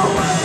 away